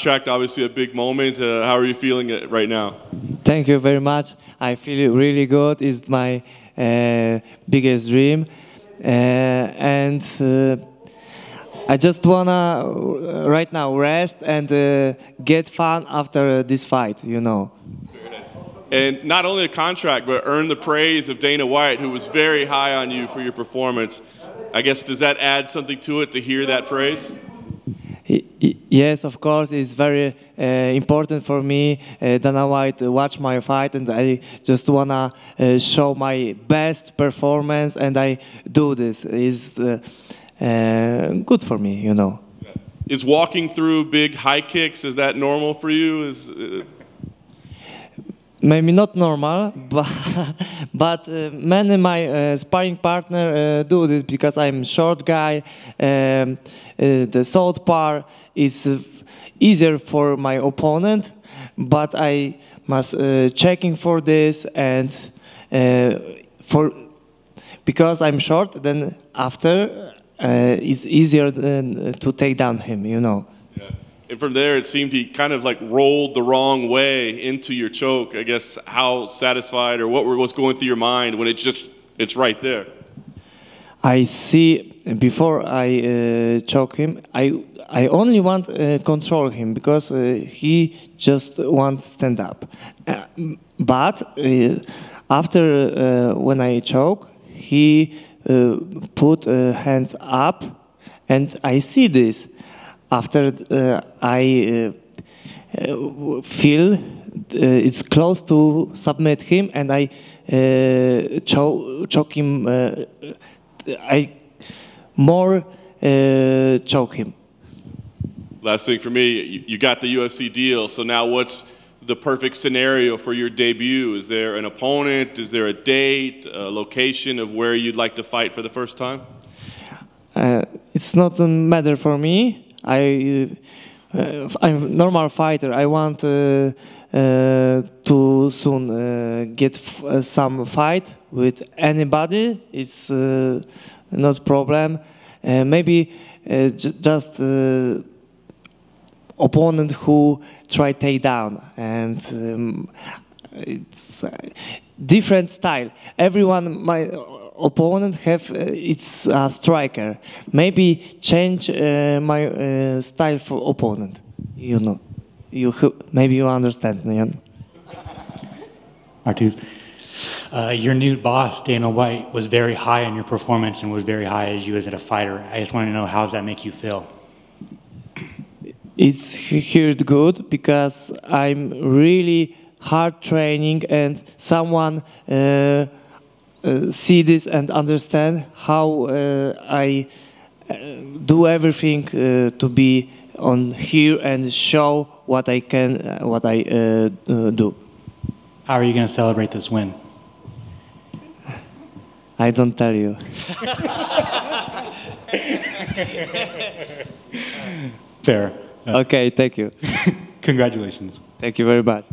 Tracked obviously a big moment. Uh, how are you feeling it right now? Thank you very much. I feel really good. It's my uh, biggest dream, uh, and uh, I just wanna uh, right now rest and uh, get fun after this fight. You know. And not only a contract, but earn the praise of Dana White, who was very high on you for your performance. I guess does that add something to it to hear that praise? Yes, of course, it's very uh, important for me. Uh, Dana White uh, watch my fight, and I just wanna uh, show my best performance, and I do this. is uh, uh, good for me, you know. Is walking through big high kicks is that normal for you? Is maybe not normal, but but uh, many my uh, sparring partner uh, do this because I'm short guy. Um, uh, the south part is uh, easier for my opponent, but I must uh, checking for this and for because I'm short. Then after it's easier than, to take down him. You know. And from there, it seemed he kind of like rolled the wrong way into your choke. I guess how satisfied or what was going through your mind when it just it's right there. I see before I uh, choke him. I I only want uh, control him because uh, he just want stand up. Uh, but uh, after uh, when I choke, he put hands up, and I see this after uh, I uh, uh, feel it's close to submit him and I choke, choke him, I more choke him. Last thing for me, you got the UFC deal, so now what's the perfect scenario for your debut? Is there an opponent? Is there a date, a location of where you'd like to fight for the first time? Uh, it's not a matter for me. I uh, I'm a normal fighter. I want uh, uh, to soon get some fight with anybody. It's not problem. maybe just opponent who try take down and um, it's different style everyone my opponent have uh, its uh, striker. Maybe change uh, my uh, style for opponent. You know, you maybe you understand. Yeah? Artuz, uh, your new boss Dana White was very high on your performance and was very high as you as a fighter. I just want to know how does that make you feel? It's heard good because I'm really hard training and someone uh, see this and understand how uh, I uh, do everything to be on here and show what I can, what I do. How are you going to celebrate this win? I don't tell you. Fair. Uh, okay, thank you. Congratulations. Thank you very much.